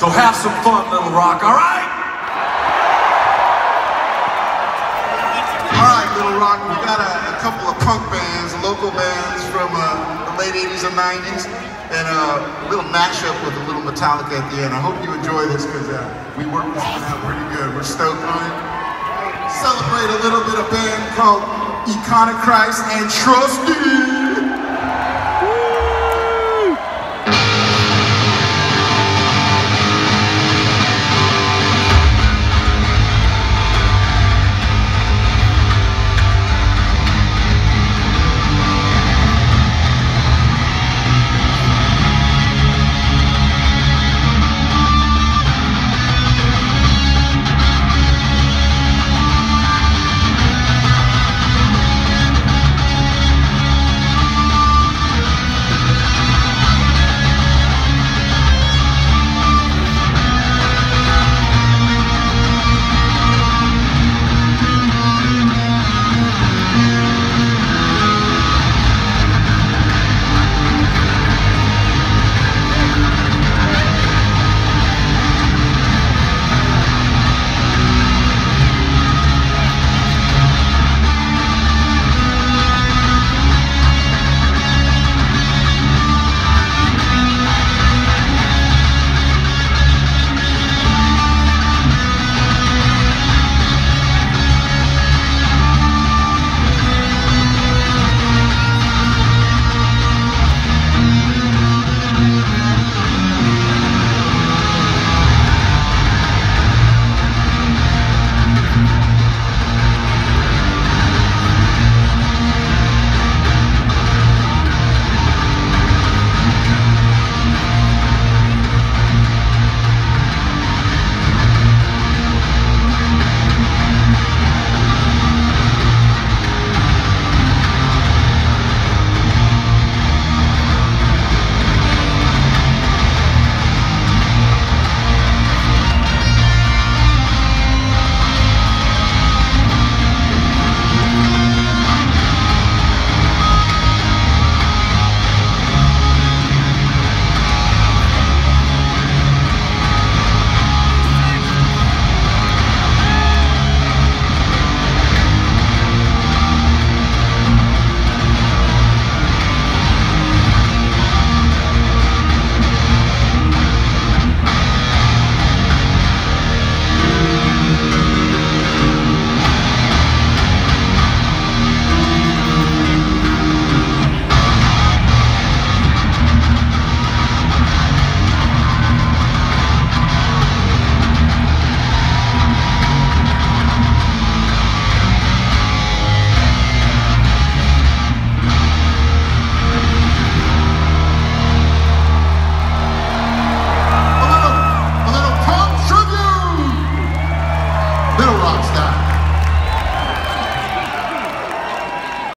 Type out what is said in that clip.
So have some fun, Little Rock, all right? All right, Little Rock, we got a, a couple of punk bands, local bands from uh, the late 80s and 90s, and a little mashup with a little Metallica at the end. I hope you enjoy this because uh, we worked this one out pretty good. We're stoked on it. Celebrate a little bit of band called Econochrist and Trusty.